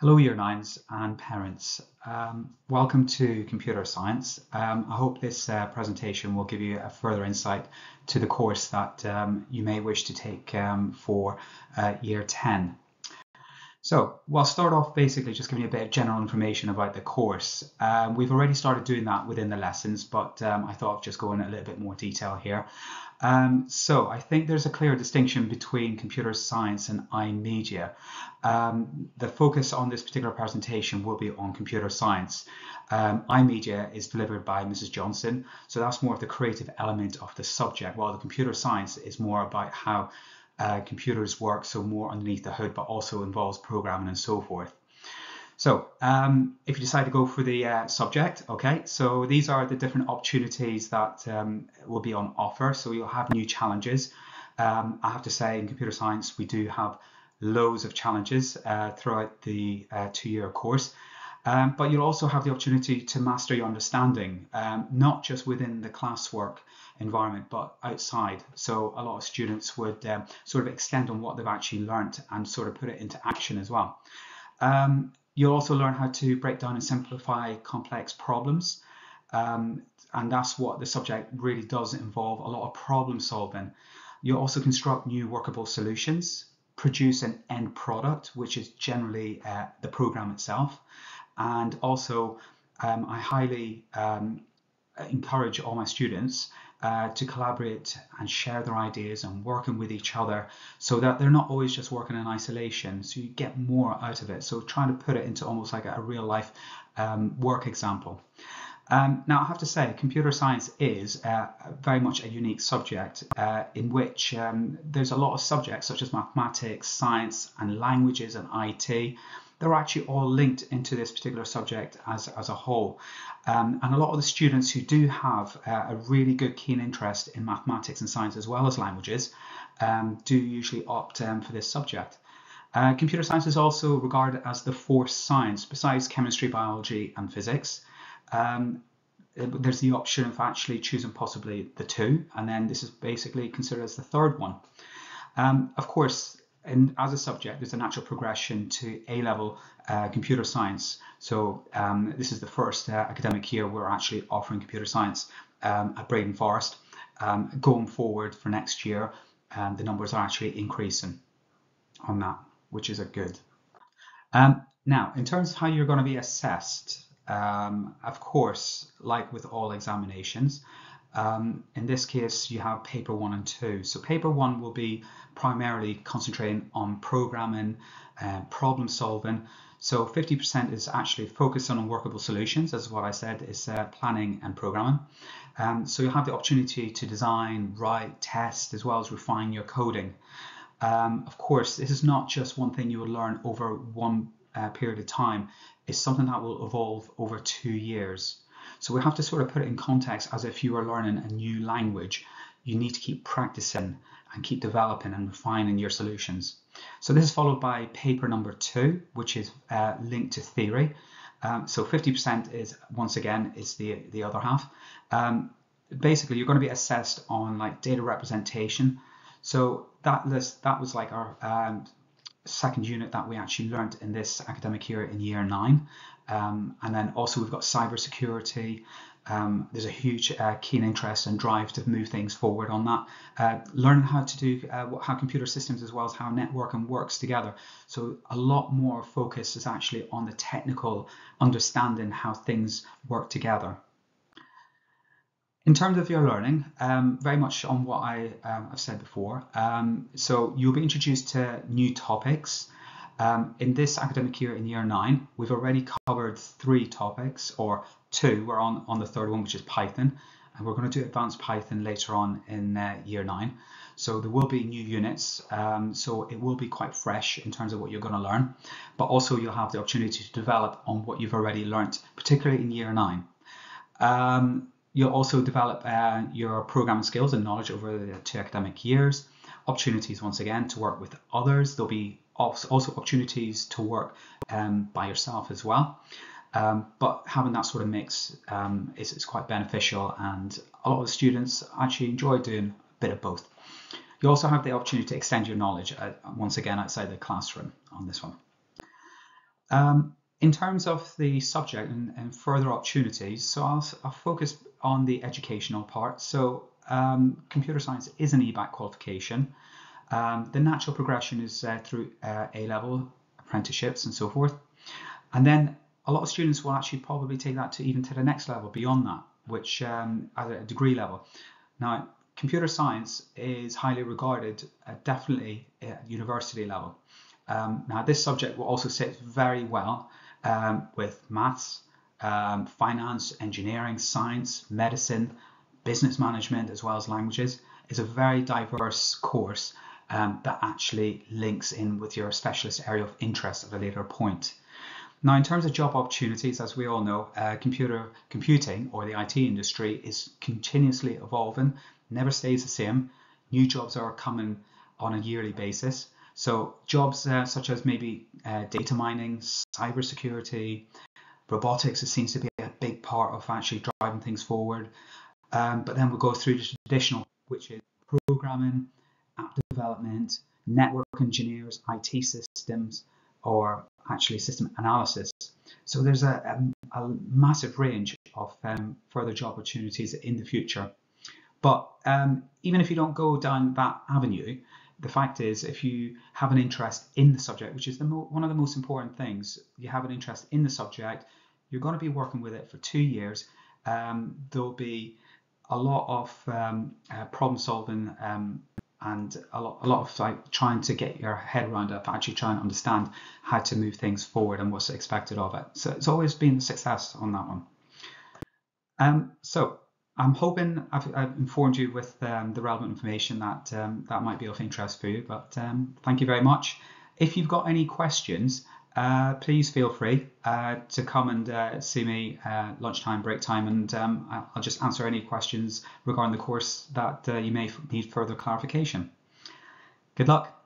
Hello Year 9s and parents. Um, welcome to Computer Science. Um, I hope this uh, presentation will give you a further insight to the course that um, you may wish to take um, for uh, Year 10. So we'll start off basically just giving you a bit of general information about the course. Um, we've already started doing that within the lessons, but um, I thought I'd just go in a little bit more detail here. Um, so I think there's a clear distinction between computer science and iMedia. Um, the focus on this particular presentation will be on computer science. Um, iMedia is delivered by Mrs. Johnson, so that's more of the creative element of the subject, while the computer science is more about how uh, computers work, so more underneath the hood, but also involves programming and so forth. So um, if you decide to go for the uh, subject, okay, so these are the different opportunities that um, will be on offer. So you'll have new challenges. Um, I have to say in computer science, we do have loads of challenges uh, throughout the uh, two-year course. Um, but you'll also have the opportunity to master your understanding, um, not just within the classwork environment, but outside. So a lot of students would um, sort of extend on what they've actually learnt and sort of put it into action as well. Um, You'll also learn how to break down and simplify complex problems. Um, and that's what the subject really does involve a lot of problem solving. You'll also construct new workable solutions, produce an end product, which is generally uh, the program itself. And also, um, I highly um, encourage all my students uh, to collaborate and share their ideas and working with each other so that they're not always just working in isolation. So you get more out of it. So trying to put it into almost like a, real life um, work example. Um, now, I have to say, computer science is uh, very much a unique subject uh, in which um, there's a lot of subjects such as mathematics, science, and languages and IT they're actually all linked into this particular subject as, as a whole. Um, and a lot of the students who do have uh, a really good keen interest in mathematics and science as well as languages um, do usually opt um, for this subject. Uh, computer science is also regarded as the fourth science besides chemistry, biology and physics. Um, there's the option of actually choosing possibly the two and then this is basically considered as the third one. Um, of course, and as a subject, there's a natural progression to A-level uh, computer science. So um, this is the first uh, academic year we're actually offering computer science um, at Bradon Forest. Um, going forward for next year, um, the numbers are actually increasing on that, which is a good. Um, now, in terms of how you're going to be assessed, um, of course, like with all examinations, um, in this case, you have paper one and two. So paper one will be primarily concentrating on programming, uh, problem solving. So 50% is actually focused on workable solutions, as what I said, is uh, planning and programming. Um, so you'll have the opportunity to design, write, test, as well as refine your coding. Um, of course, this is not just one thing you will learn over one uh, period of time. It's something that will evolve over two years. So we have to sort of put it in context as if you were learning a new language. You need to keep practicing and keep developing and refining your solutions. So this is followed by paper number two, which is uh, linked to theory. Um, so 50% is once again is the the other half. Um, basically, you're going to be assessed on like data representation. So that list that was like our um, second unit that we actually learned in this academic year in year nine. Um, and then also we've got cybersecurity. Um, there's a huge uh, keen interest and drive to move things forward on that. Uh, how to do uh, how computer systems as well as how networking works together. So a lot more focus is actually on the technical understanding how things work together. In terms of your learning, um, very much on what I, um, have said before. Um, so you'll be introduced to new topics. Um, in this academic year, in year nine, we've already covered three topics, or two. We're on, on the third one, which is Python. And we're going to do advanced Python later on in uh, year nine. So there will be new units. Um, so it will be quite fresh in terms of what you're going to learn. But also you'll have the opportunity to develop on what you've already learnt, particularly in year nine. Um, You'll also develop uh, your programming skills and knowledge over the two academic years. Opportunities, once again, to work with others. There'll be also opportunities to work um, by yourself as well. Um, but having that sort of mix um, is, is, quite beneficial, and a lot of the students actually enjoy doing a bit of both. You also have the opportunity to extend your knowledge, uh, once again, outside the classroom on this one. Um, in terms of the subject and, and further opportunities, so I'll, I'll, focus on the educational part. So um, computer science is an EBacc qualification. Um, the natural progression is uh, through uh, A-level apprenticeships and so forth. And then a lot of students will actually probably take that to even to the next level beyond that, which um, at a degree level. Now, computer science is highly regarded, uh, definitely at university level. Um, now, this subject will also sit very well um, with maths, um, finance, engineering, science, medicine, business management, as well as languages. is a very diverse course um, that actually links in with your specialist area of interest at a later point. Now, in terms of job opportunities, as we all know, uh, computer computing or the IT industry is continuously evolving, never stays the same. New jobs are coming on a yearly basis. So jobs uh, such as maybe uh, data mining, cybersecurity, robotics, it seems to be a big part of actually driving things forward. Um, but then we'll go through the traditional, which is programming, app development, network engineers, IT systems, or actually system analysis. So there's a, a, a massive range of um, further job opportunities in the future. But um, even if you don't go down that avenue, the fact is, if you have an interest in the subject, which is the one of the most important things, you have an interest in the subject, you're going to be working with it for two years. Um, there'll be a lot of um, uh, problem solving um, and a lot, a lot of like trying to get your head around it, actually trying to understand how to move things forward and what's expected of it. So it's always been a success on that one. Um, so I'm hoping I've, I've informed you with um, the relevant information that um, that might be of interest for you. But um, thank you very much. If you've got any questions, uh, please feel free uh, to come and uh, see me uh, lunchtime, break time, and um, I'll just answer any questions regarding the course that uh, you may need further clarification. Good luck.